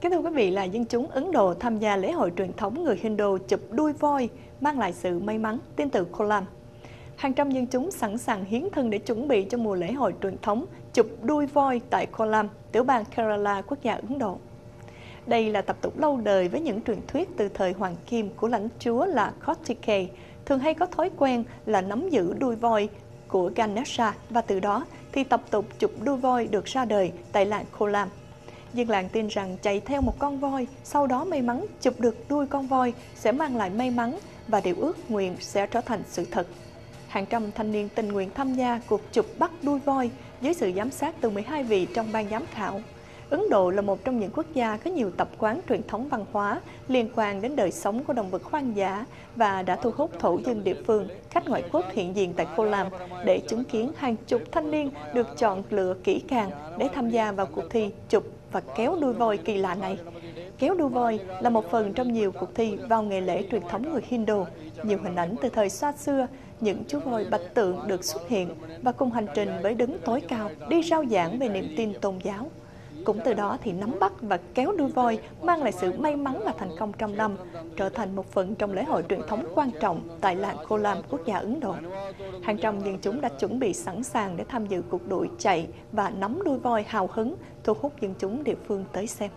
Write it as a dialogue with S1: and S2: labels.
S1: Kính thưa quý vị là dân chúng Ấn Độ tham gia lễ hội truyền thống người Hindu chụp đuôi voi mang lại sự may mắn tin từ Kolam. Hàng trăm dân chúng sẵn sàng hiến thân để chuẩn bị cho mùa lễ hội truyền thống chụp đuôi voi tại Kolam, tiểu bang Kerala, quốc gia Ấn Độ. Đây là tập tục lâu đời với những truyền thuyết từ thời Hoàng Kim của lãnh chúa là Kartikeya, thường hay có thói quen là nắm giữ đuôi voi của Ganesha và từ đó thì tập tục chụp đuôi voi được ra đời tại làng Kolam. Dân làng tin rằng chạy theo một con voi, sau đó may mắn chụp được đuôi con voi sẽ mang lại may mắn và điều ước nguyện sẽ trở thành sự thật. Hàng trăm thanh niên tình nguyện tham gia cuộc chụp bắt đuôi voi dưới sự giám sát từ 12 vị trong ban giám khảo. Ấn Độ là một trong những quốc gia có nhiều tập quán truyền thống văn hóa liên quan đến đời sống của động vật hoang dã và đã thu hút thổ dân địa phương, khách ngoại quốc hiện diện tại Kolam để chứng kiến hàng chục thanh niên được chọn lựa kỹ càng để tham gia vào cuộc thi chụp và kéo đuôi voi kỳ lạ này. Kéo đuôi voi là một phần trong nhiều cuộc thi vào ngày lễ truyền thống người Hindu. Nhiều hình ảnh từ thời xa xưa, những chú voi bạch tượng được xuất hiện và cùng hành trình với đứng tối cao đi rao giảng về niềm tin tôn giáo. Cũng từ đó thì nắm bắt và kéo đuôi voi mang lại sự may mắn và thành công trong năm, trở thành một phần trong lễ hội truyền thống quan trọng tại làng Kolam, quốc gia Ấn Độ. Hàng trăm dân chúng đã chuẩn bị sẵn sàng để tham dự cuộc đua chạy và nắm đuôi voi hào hứng, thu hút dân chúng địa phương tới xem.